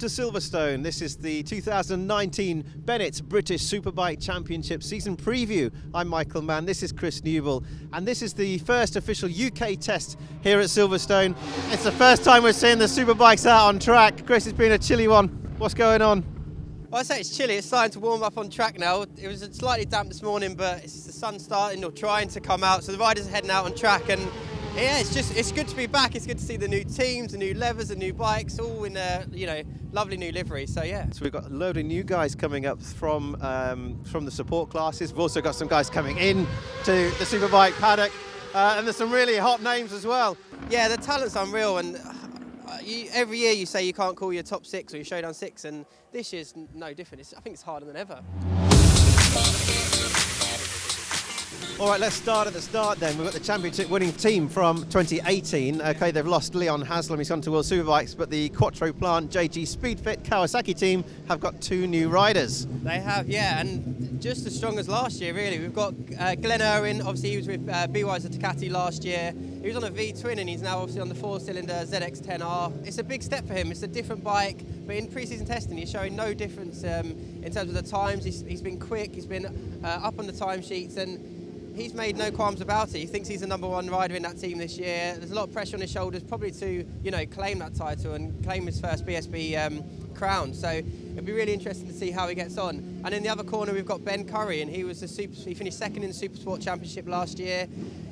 to Silverstone. This is the 2019 Bennett British Superbike Championship season preview. I'm Michael Mann, this is Chris Newell, and this is the first official UK test here at Silverstone. It's the first time we're seeing the Superbikes out on track. Chris, it's been a chilly one. What's going on? Well, I say it's chilly. It's starting to warm up on track now. It was slightly damp this morning, but it's the sun starting or trying to come out, so the riders are heading out on track and yeah, it's just it's good to be back. It's good to see the new teams, the new levers, the new bikes, all in a you know lovely new livery. So yeah. So we've got a load of new guys coming up from um, from the support classes. We've also got some guys coming in to the superbike paddock, uh, and there's some really hot names as well. Yeah, the talent's unreal, and uh, you, every year you say you can't call your top six or your showdown six, and this year's no different. It's, I think it's harder than ever. All right, let's start at the start then. We've got the championship winning team from 2018. Okay, they've lost Leon Haslam, he's gone to World Superbikes, but the Quattro Plant JG Speedfit Kawasaki team have got two new riders. They have, yeah, and just as strong as last year, really. We've got uh, Glenn Irwin, obviously he was with uh, BY's Ducati last year. He was on a V-twin and he's now obviously on the four-cylinder ZX-10R. It's a big step for him. It's a different bike, but in pre-season testing he's showing no difference um, in terms of the times. He's, he's been quick, he's been uh, up on the timesheets, and he's made no qualms about it. He thinks he's the number one rider in that team this year. There's a lot of pressure on his shoulders, probably to you know claim that title and claim his first BSB um, crown. So it'll be really interesting to see how he gets on. And in the other corner, we've got Ben Currie, and he was the super. He finished second in the Super Sport Championship last year.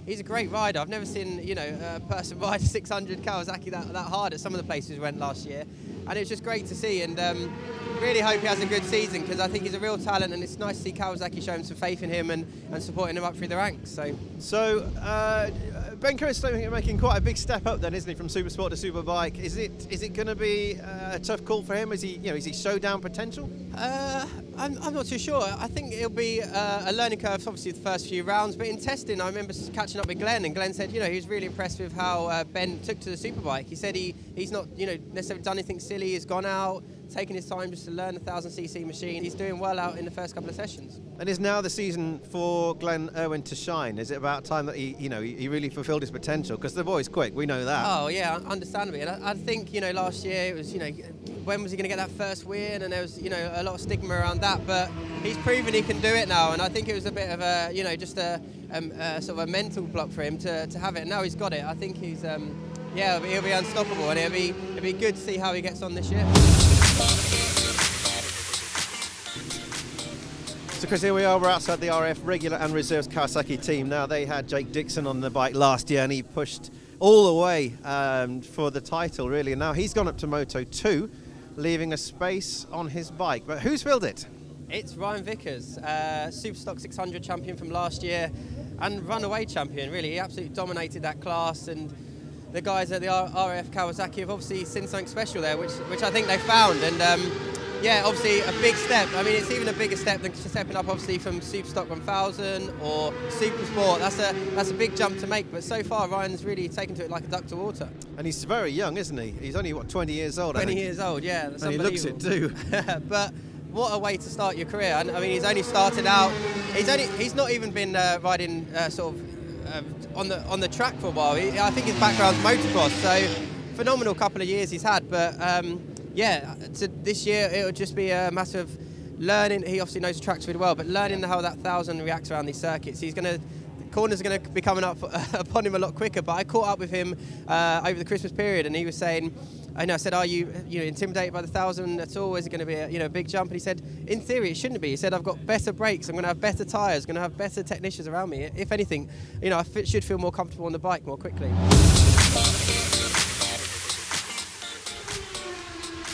He's a great rider. I've never seen you know a person ride 600 Kawasaki that, that hard at some of the places we went last year, and it's just great to see. And um, really hope he has a good season because I think he's a real talent and it's nice to see Kawasaki showing some faith in him and, and supporting him up through the ranks. So, so uh, Ben Currie's making quite a big step up then, isn't he, from super sport to superbike? Is it is it going to be uh, a tough call for him? Is he you know is he showdown potential? Uh, I'm, I'm not too sure. I think it'll be uh, a learning curve, obviously the first few rounds. But in testing, I remember catching up with Glenn, and Glenn said you know he was really impressed with how uh, Ben took to the superbike. He said he he's not you know necessarily done anything silly. He's gone out taking his time just to learn a 1000cc machine. He's doing well out in the first couple of sessions. And is now the season for Glenn Irwin to shine? Is it about time that he, you know, he really fulfilled his potential? Because the boy's quick, we know that. Oh yeah, understandably. And I, I think you know last year it was you know when was he going to get that first win? And there was you know a lot of stigma around that, but he's proven he can do it now. And I think it was a bit of a you know just a, um, a sort of a mental block for him to, to have it. And now he's got it. I think he's um, yeah he'll be, he'll be unstoppable, and it'll be it'll be good to see how he gets on this year. So Chris, here we are, we're outside the RAF regular and reserves Kawasaki team. Now they had Jake Dixon on the bike last year and he pushed all the way um, for the title really. And now he's gone up to Moto 2, leaving a space on his bike. But who's filled it? It's Ryan Vickers, uh, Superstock 600 champion from last year and runaway champion really. He absolutely dominated that class and the guys at the RAF Kawasaki have obviously seen something special there, which, which I think they found. And um, yeah, obviously a big step. I mean, it's even a bigger step than stepping up, obviously, from Superstock 1000 or Super Sport. That's a that's a big jump to make. But so far, Ryan's really taken to it like a duck to water. And he's very young, isn't he? He's only what 20 years old. 20 years old, yeah. That's and he looks it too. but what a way to start your career. And I mean, he's only started out. He's only he's not even been uh, riding uh, sort of uh, on the on the track for a while. He, I think his background's motocross, so phenomenal couple of years he's had. But um, yeah, this year it'll just be a matter of learning. He obviously knows the tracks really well, but learning how that thousand reacts around these circuits. He's going to corners are going to be coming up upon him a lot quicker. But I caught up with him uh, over the Christmas period, and he was saying, I know, I said, are you, you know, intimidated by the thousand at all? Is it going to be a, you know, a big jump? And he said, in theory, it shouldn't be. He said, I've got better brakes. I'm going to have better tyres. Going to have better technicians around me. If anything, you know, I should feel more comfortable on the bike more quickly.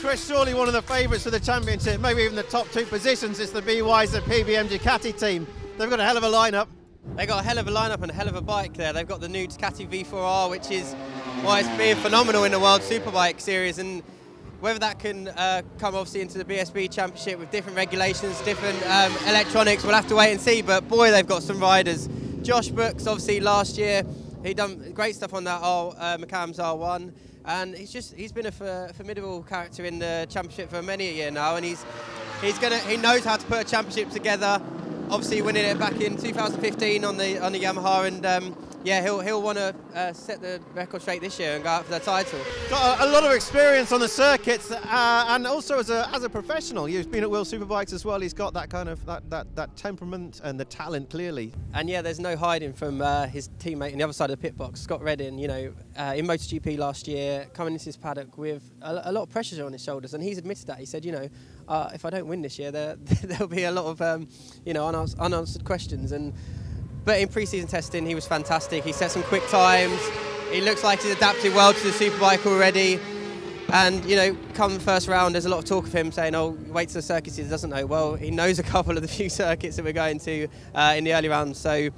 Chris, surely one of the favourites for the championship, maybe even the top two positions, is the BY's the PBM Ducati team. They've got a hell of a lineup. They've got a hell of a lineup and a hell of a bike there. They've got the new Ducati V4R, which is why it's being phenomenal in the World Superbike Series, and whether that can uh, come obviously into the BSB Championship with different regulations, different um, electronics, we'll have to wait and see. But boy, they've got some riders. Josh Brookes, obviously last year, he done great stuff on that R, uh, McAMS R1, and he's just he's been a formidable character in the championship for many a year now, and he's he's gonna he knows how to put a championship together obviously winning it back in 2015 on the on the Yamaha, and um, yeah, he'll he'll want to uh, set the record straight this year and go out for the title. Got a, a lot of experience on the circuits, uh, and also as a as a professional, he's been at World Superbikes as well. He's got that kind of that that, that temperament and the talent clearly. And yeah, there's no hiding from uh, his teammate on the other side of the pit box, Scott Redding. You know, uh, in MotoGP last year, coming into his paddock with a, a, lot of pressure on his shoulders, and he's admitted that. He said, you know, uh, if I don't win this year, there there'll be a lot of um, you know unanswered, unanswered questions and but in pre-season testing, he was fantastic. He set some quick times. He looks like he's adapted well to the superbike already. And you know, come first round, there's a lot of talk of him saying, "Oh, wait to the circuits he doesn't know." Well, he knows a couple of the few circuits that we're going to uh, in the early rounds. So,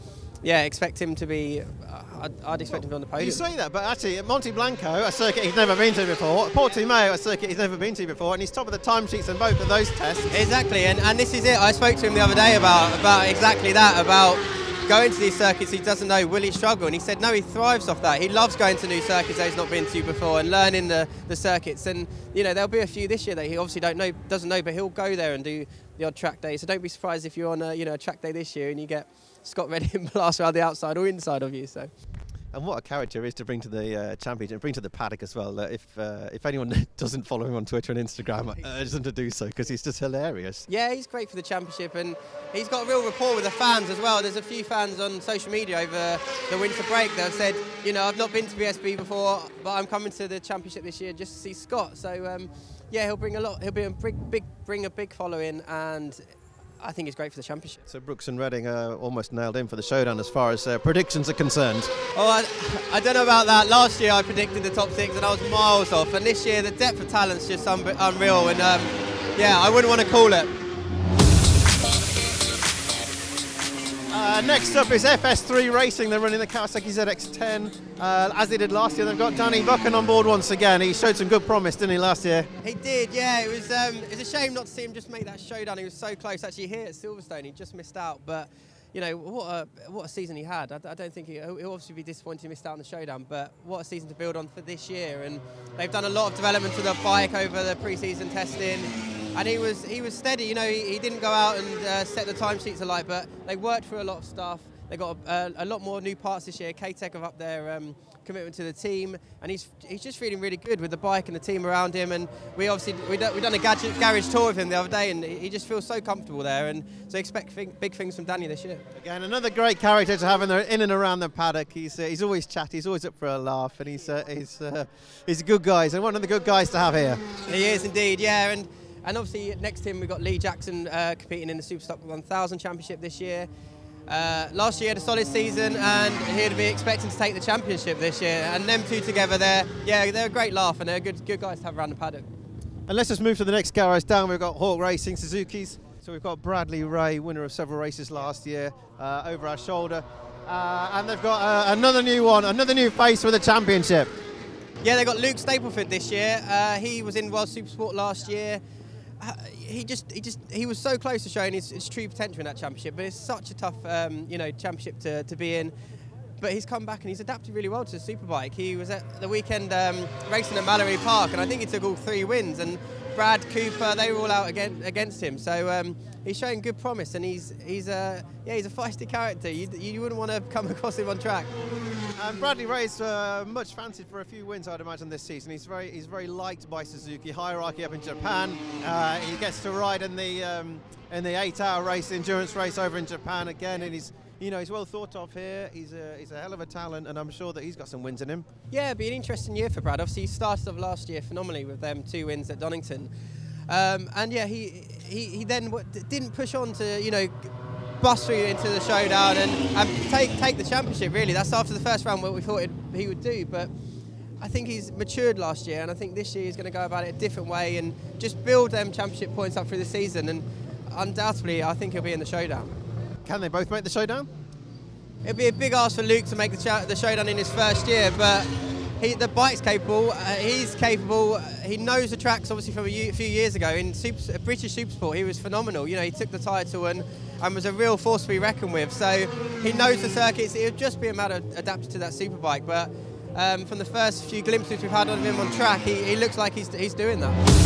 yeah, expect him to be. Uh, I'd, I'd, expect him to be on the podium. You say that, but actually, at Monte Blanco, a circuit he's never been to before. Portimao, a circuit he's never been to before, and he's top of the timesheets in both of those tests. Exactly, and, and this is it. I spoke to him the other day about about exactly that about going to these circuits he doesn't know, will he struggle? And he said, no, he thrives off that. He loves going to new circuits that he's not been to before and learning the, the circuits. And, you know, there'll be a few this year that he obviously don't know, doesn't know, but he'll go there and do the odd track day. So don't be surprised if you're on a, you know, a track day this year and you get Scott Redding blast around the outside or inside of you. So. And what a character is to bring to the uh, championship, and bring to the paddock as well. Uh, if uh, if anyone doesn't follow him on Twitter and Instagram, I urge them to do so because he's just hilarious. Yeah, he's great for the championship, and he's got a real rapport with the fans as well. There's a few fans on social media over the winter break that have said, you know, I've not been to BSB before, but I'm coming to the championship this year just to see Scott. So um, yeah, he'll bring a lot. He'll be a big, big, bring a big following, and I think it's great for the championship. So Brookes and Redding are almost nailed in for the showdown as far as uh, predictions are concerned. Oh, I, I, don't know about that. Last year I predicted the top six and I was miles off, and this year the depth of talent's just un unreal. And um, yeah, I wouldn't want to call it. Uh, next up is FS3 Racing. They're running the Kawasaki ZX10 uh, as they did last year. They've got Danny Buchan on board once again. He showed some good promise, didn't he, last year? He did, yeah. It was um, it was a shame not to see him just make that showdown. He was so close. Actually, here at Silverstone, he just missed out. But you know what a what a season he had. I, I don't think he, will obviously be disappointed he missed out on the showdown. But what a season to build on for this year. And they've done a lot of development to the bike over the pre-season testing and he was he was steady. You know, he, he didn't go out and uh, set the timesheets alight, but they worked through a lot of stuff. They got a, a, lot more new parts this year. K-Tech have up their um, commitment to the team, and he's he's just feeling really good with the bike and the team around him. And we obviously we done, we done a gadget, garage tour with him the other day, and he just feels so comfortable there. And so expect big things from Danny this year. Again, another great character to have in, the, in and around the paddock. He's uh, he's always chatty, he's always up for a laugh, and he's uh, he's uh, he's a good guy. So one of the good guys to have here. He is indeed, yeah, and. And obviously next to him we've got Lee Jackson uh, competing in the Superstock 1000 Championship this year. Uh, last year had a solid season and he'd be expecting to take the championship this year. And them two together, they're yeah, they're a great laugh and they're good good guys to have around the paddock. And let's just move to the next garage down. We've got Hawk Racing Suzuki's. So we've got Bradley Ray, winner of several races last year, uh, over our shoulder. Uh, and they've got uh, another new one, another new face for the championship. Yeah, they've got Luke Stapleford this year. Uh, he was in World Supersport last year. He just he just he was so close to showing his, his true potential in that championship, but it's such a tough um, you know championship to, to be in. But he's come back and he's adapted really well to the superbike. He was at the weekend um, racing at Mallory Park, and I think he took all three wins. And Brad Cooper, they were all out against, against him. So um, he's showing good promise, and he's he's a yeah he's a feisty character. You, you wouldn't want to come across him on track. Bradley Ray's uh, much fancied for a few wins, I'd imagine, this season. He's very he's very liked by Suzuki hierarchy up in Japan. Uh, he gets to ride in the um, in the eight-hour race, endurance race over in Japan again, and he's you know, he's well thought of here. He's a, he's a hell of a talent, and I'm sure that he's got some wins in him. Yeah, it'll be an interesting year for Brad. Obviously, he started off last year phenomenally with them two wins at Donington. Um, and yeah, he, he, he then didn't push on to, you know, bust through into the showdown and, and take, take the championship, really. That's after the first round what we thought he would do. But I think he's matured last year, and I think this year he's going to go about it a different way and just build them championship points up through the season. And undoubtedly, I think he'll be in the showdown. Can they both make the showdown? It'd be a big ask for Luke to make the, the showdown in his first year, but he, the bike's capable. Uh, he's capable. He knows the tracks, obviously, from a few years ago in super, British Supersport. He was phenomenal. You know, he took the title and, and was a real force to be reckoned with. So he knows the circuits. It would just be a matter of adapting to that superbike. But um, from the first few glimpses we've had of him on track, he, he looks like he's, he's doing that.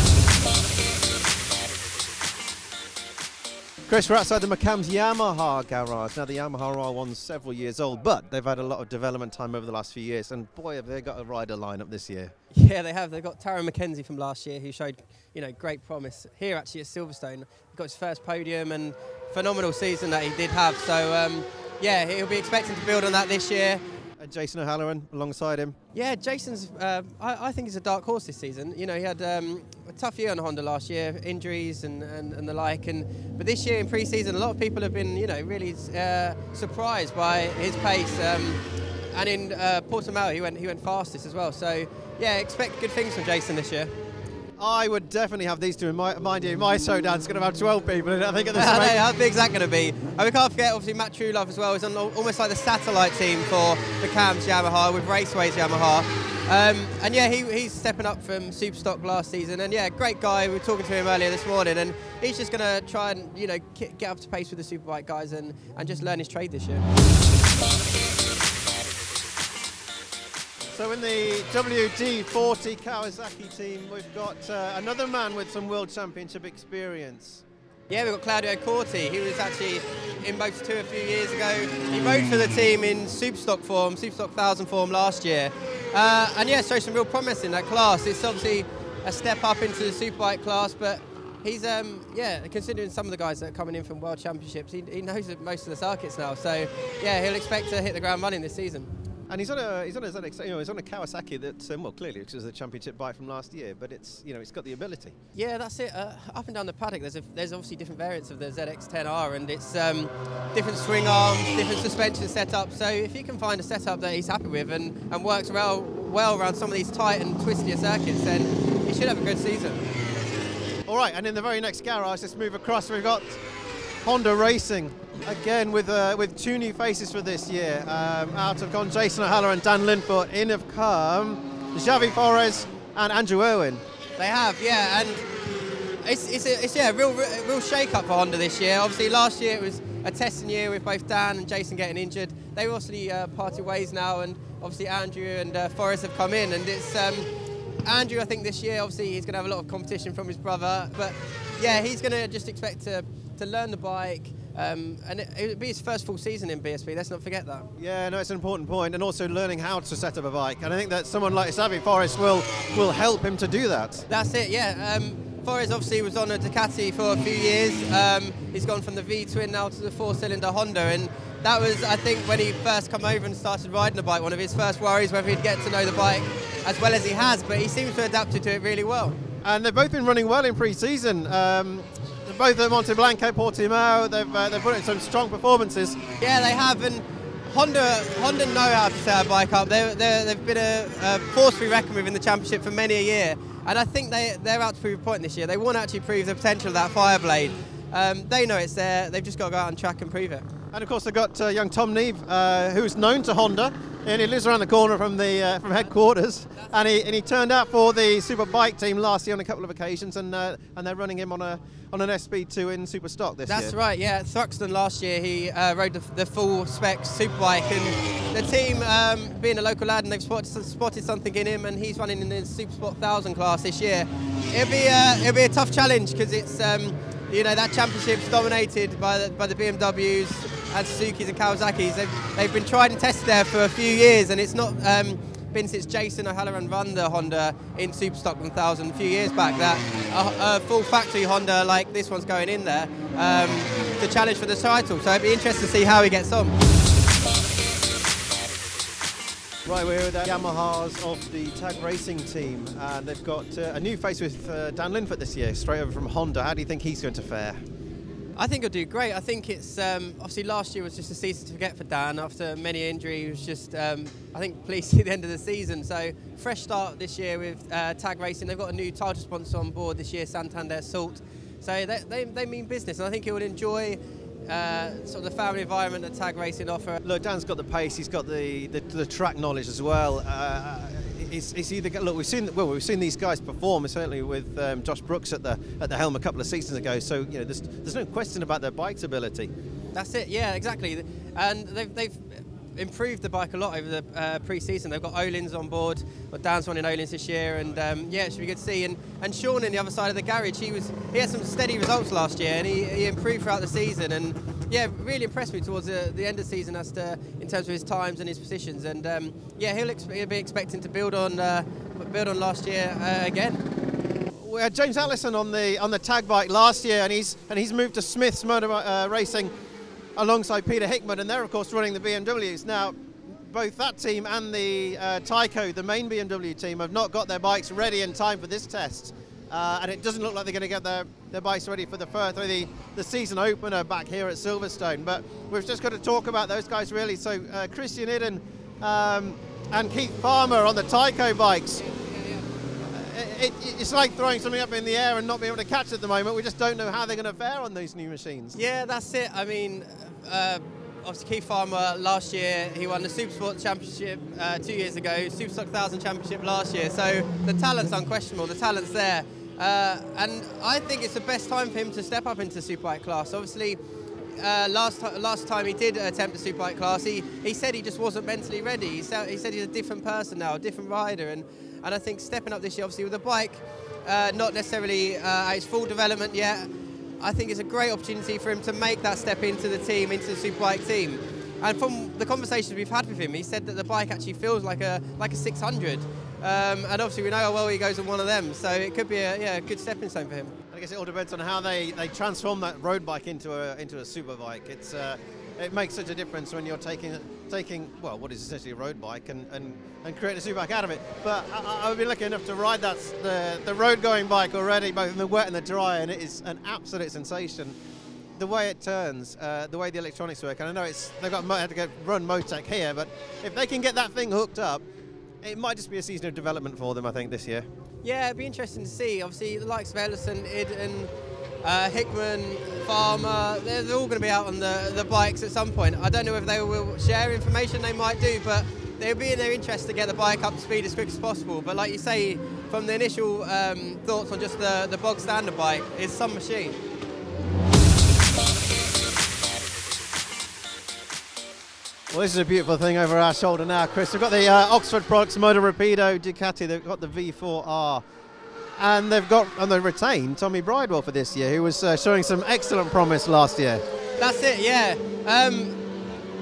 Chris, we're outside the McAMS Yamaha garage. Now, the Yamaha R1's several years old, but they've had a lot of development time over the last few years, and boy, have they got a rider lineup this year. Yeah, they have. They've got Tarran Mackenzie from last year, who showed, you know, great promise here actually at Silverstone. Got his first podium and phenomenal season that he did have. So, um, yeah, he'll be expecting to build on that this year. And Jason O'Halloran alongside him. Yeah, Jason's. Uh, I, I, think he's a dark horse this season. You know, he had um, a tough year on Honda last year, injuries and, and, and the like. And but this year in pre-season, a lot of people have been, you know, really uh, surprised by his pace. Um, and in uh, Portimao, he went he went fastest as well. So yeah, expect good things from Jason this year. I would definitely have these two in my, mind you. My showdown's going to have 12 people in it, I think, at this rate. How big's that going to be? And we can't forget, obviously, Matt Truelove as well is on almost like the satellite team for the CAMS Yamaha with Raceways Yamaha. Um, and yeah, he, he's stepping up from Superstock last season. And yeah, great guy. We were talking to him earlier this morning, and he's just going to try and you know get up to pace with the Superbike guys and, and just learn his trade this year. So in the WD-40 Kawasaki team, we've got uh, another man with some World Championship experience. Yeah, we've got Claudio Corti. He was actually in Moto 2 a few years ago. He rode for the team in Superstock form, Superstock 1000 form last year. Uh, and yeah, showed some real promise in that class. It's obviously a step up into the Superbike class, but he's, um, yeah, considering some of the guys that are coming in from World Championships, he, he knows most of the circuits now. So yeah, he'll expect to hit the ground running this season. And he's on a he's on a ZX, you know, he's on a Kawasaki that um, well clearly which is a championship bike from last year, but it's you know it's got the ability. Yeah, that's it. Uh, up and down the paddock, there's a, there's obviously different variants of the ZX10R, and it's um, different swing arms, different suspension setup. So if you can find a setup that he's happy with and, and works well well around some of these tight and twistier circuits, then he should have a good season. All right, and in the very next garage, let's move across. We've got Honda Racing again with uh, with two new faces for this year. Um, out have gone Jason O'Halloran and Dan Linfoot. In have come Xavi Forés and Andrew Irwin. They have, yeah, and it's it's a, it's yeah, a real real shake up for Honda this year. Obviously, last year it was a testing year with both Dan and Jason getting injured. They have obviously uh, parted ways now, and obviously Andrew and uh, Forés have come in, and it's. Um, Andrew, I think this year, obviously, he's going to have a lot of competition from his brother, but yeah, he's going to just expect to, to learn the bike, um, and it, would be his first full season in BSB, let's not forget that. Yeah, no, it's an important point, and also learning how to set up a bike. And I think that someone like Xavi Forés will, will help him to do that. That's it, yeah. Um, Forés obviously was on a Ducati for a few years. Um, he's gone from the V-twin now to the four-cylinder Honda, and that was, I think, when he first come over and started riding the bike, one of his first worries whether he'd get to know the bike as well as he has, but he seems to adapt to it really well. And they've both been running well in pre-season. Um, both at Monte Blanco, Portimao, they've, uh, they've put in some strong performances. Yeah, they have, and Honda Honda know how to set a bike up. they have been a, a force to be reckoned with in the championship for many a year, and I think they, they're out to prove a point this year. They want to actually prove the potential of that Fireblade. Um, they know it's there, they've just got to go out on track and prove it. And of course, they've got uh, young Tom Neave, uh, who's known to Honda, and he lives around the corner from the uh, from headquarters. And he and he turned out for the Super Bike team last year on a couple of occasions, and uh, and they're running him on a on an SP2 in Super Stock this That's year. That's right. Yeah, Thruxton last year he uh, rode the, the, full spec Superbike, and the team, um, being a local lad, and they've spotted, spotted, something in him, and he's running in the Super Sport 1000 class this year. It'll be uh, it'll be a tough challenge because it's. Um, you know that championship's dominated by the, by the BMWs and Suzuki's and Kawasaki's. They've, they've been tried and tested there for a few years, and it's not um, been since Jason O'Halloran run the Honda in Superstock 1000 a few years back that a, a, full factory Honda like this one's going in there um, to challenge for the title. So it'd be interesting to see how he gets on. Right, we're here with the Yamahas of the Tag Racing team, and they've got uh, a new face with uh, Dan Linfoot this year, straight over from Honda. How do you think he's going to fare? I think he'll do great. I think it's um, obviously last year was just a season to forget for Dan after many injuries. Just um, I think pleased at the end of the season. So fresh start this year with uh, Tag Racing. They've got a new title sponsor on board this year, Santander Salt. So they, they, they mean business, and I think he will enjoy. Uh, sort of the family environment that Tag Racing offer. Look, Dan's got the pace, he's got the, the, the track knowledge as well. Uh, it's, it's either look we've seen well we've seen these guys perform certainly with um, Josh Brookes at the at the helm a couple of seasons ago. So you know there's there's no question about their bike's ability. That's it. Yeah, exactly. And they've, they've improved the bike a lot over the uh, pre-season. They've got Öhlins on board. But Dan's running Öhlins this year, and um, yeah, it should be good to see. And and Sean in the other side of the garage, he was he had some steady results last year, and he, he improved throughout the season. And yeah, really impressed me towards the, the end of the season as to in terms of his times and his positions. And um, yeah, he'll, ex- he'll, be expecting to build on uh, build on last year uh, again. We had James Ellison on the on the tag bike last year, and he's and he's moved to Smith's Motor uh, Racing alongside Peter Hickman, and they're of course running the BMWs now. Both that team and the uh, Tyco, the main BMW team, have not got their bikes ready in time for this test. Uh, and it doesn't look like they're going to get their, their bikes ready for the first, the, the season opener back here at Silverstone. But we've just got to talk about those guys really. So uh, Christian Iddon um, and Keith Farmer on the Tyco bikes. It, it, it's like throwing something up in the air and not being able to catch it at the moment. We just don't know how they're going to fare on those new machines. Yeah, that's it. I mean, uh, obviously Keith Farmer last year he won the Super Supersport Championship uh, two years ago, Super Superstock 1000 Championship last year. So the talent's unquestionable. The talent's there. Uh, and I think it's the best time for him to step up into superbike class. Obviously, uh, last last time he did attempt a superbike class, he, he said he just wasn't mentally ready. He said, he said he's a different person now, a different rider, and and I think stepping up this year, obviously with a bike, uh, not necessarily uh, at its full development yet, I think it's a great opportunity for him to make that step into the team, into the superbike team. And from the conversations we've had with him, he said that the bike actually feels like a like a 600. Um, and obviously we know how well he goes on one of them, so it could be a, yeah, good stepping stone for him. I guess it all depends on how they, they transform that road bike into a into a super bike. It's uh, it makes such a difference when you're taking taking well what is essentially a road bike and, and, and creating a super bike out of it. But I, have been lucky enough to ride that the the road going bike already, both in the wet and the dry, and it is an absolute sensation. The way it turns, uh, the way the electronics work, and I know it's they've got had to go run Motec here, but if they can get that thing hooked up, it might just be a season of development for them, I think, this year. Yeah, it'd be interesting to see. Obviously, the likes of Ellison, Iddon, uh, Hickman, Farmer, they're, they're all going to be out on the, the bikes at some point. I don't know if they will share information, they might do, but would be in their interest to get the bike up to speed as quick as possible. But like you say, from the initial um, thoughts on just the, the bog standard bike, it's some machine. Well, this is a beautiful thing over our shoulder now, Chris. We've got the uh, Oxford Products Moto Rapido Ducati. They've got the V4R. And they've got, and they've retained Tommy Bridewell for this year, who was uh, showing some excellent promise last year. That's it, yeah. Um,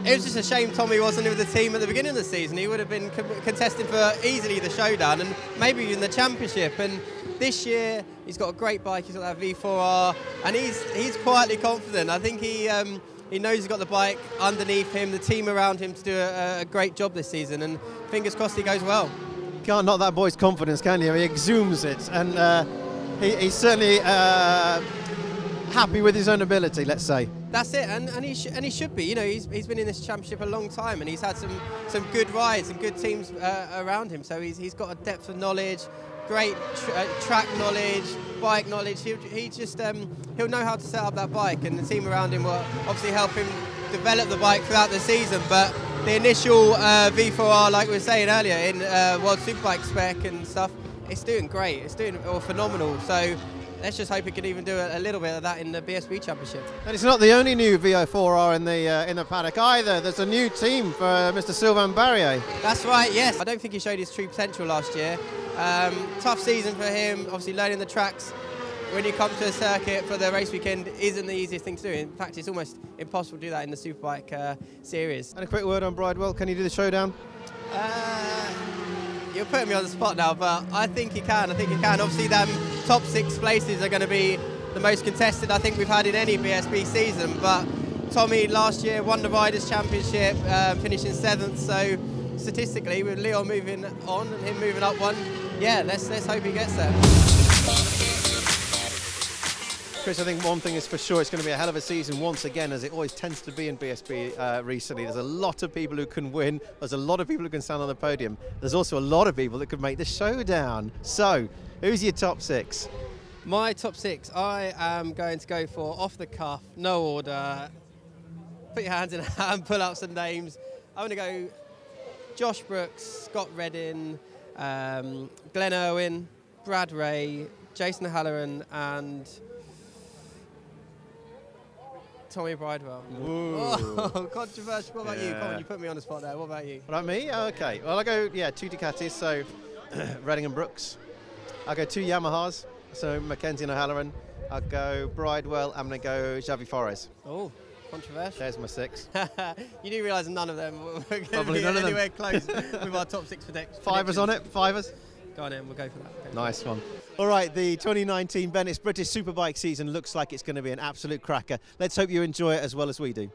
it was just a shame Tommy wasn't with the team at the beginning of the season. He would have been co contesting for easily the showdown and maybe even the championship. And this year, he's got a great bike. He's got that V4R, and he's he's quietly confident. I think he. Um, he knows he's got the bike underneath him, the team around him to do a, a great job this season, and fingers crossed he goes well. Can't knock that boy's confidence, can you? He exudes it, and uh, he, he's certainly uh, happy with his own ability, let's say. That's it, and, and, he and he should be. You know, he's, he's been in this championship a long time, and he's had some, some good rides and good teams uh, around him. So he's, he's got a depth of knowledge, great uh, track knowledge, bike knowledge. He, he just um, he'll know how to set up that bike, and the team around him will obviously help him develop the bike throughout the season. But the initial uh, V4R, like we were saying earlier, in uh, World Superbike spec and stuff, it's doing great. It's doing oh, phenomenal. So let's just hope it can even do a, a, little bit of that in the BSB Championship. And it's not the only new V4R in the uh, in the paddock either. There's a new team for uh, Mr. Sylvain Barrier. That's right. Yes, I don't think he showed his true potential last year. Um, tough season for him. Obviously, learning the tracks when you come to a circuit for the race weekend isn't the easiest thing to do. In fact, it's almost impossible to do that in the Superbike uh, series. And a quick word on Bridewell. Can you do the showdown? Uh, you're putting me on the spot now, but I think he can. I think he can. Obviously, them top six places are going to be the most contested I think we've had in any BSB season. But Tommy last year won the Riders' Championship, uh, finishing seventh. So statistically, with Leo moving on and him moving up one, yeah, let's let's hope he gets there. Chris, I think one thing is for sure, it's going to be a hell of a season once again, as it always tends to be in BSB uh, recently. There's a lot of people who can win. There's a lot of people who can stand on the podium. There's also a lot of people that could make the showdown. So, who's your top six? My top six, I am going to go for off the cuff, no order. Put your hands in and pull out some names. I'm going to go Josh Brookes, Scott Redding, um, Glenn Irwin, Brad Ray, Jason Halloran, and Tommy Bridewell. Ooh. Oh, controversial. What about you? Come on, you put me on the spot there. What about you? What about me? Oh, okay. Well, I go, yeah, two Ducatis, so Redding and Brookes. I'll go two Yamahas, so Mackenzie and O'Halloran. I'll go Bridewell. I'm going to go Xavi Forés. Oh, controversial. There's my six. you do realise none of them were Probably be none of them. anywhere close with our top six predict- Fivers on it? Fivers? Go on in, we'll go for that. Go Nice one. All right, the 2019 Bennetts British Superbike season looks like it's going to be an absolute cracker. Let's hope you enjoy it as well as we do.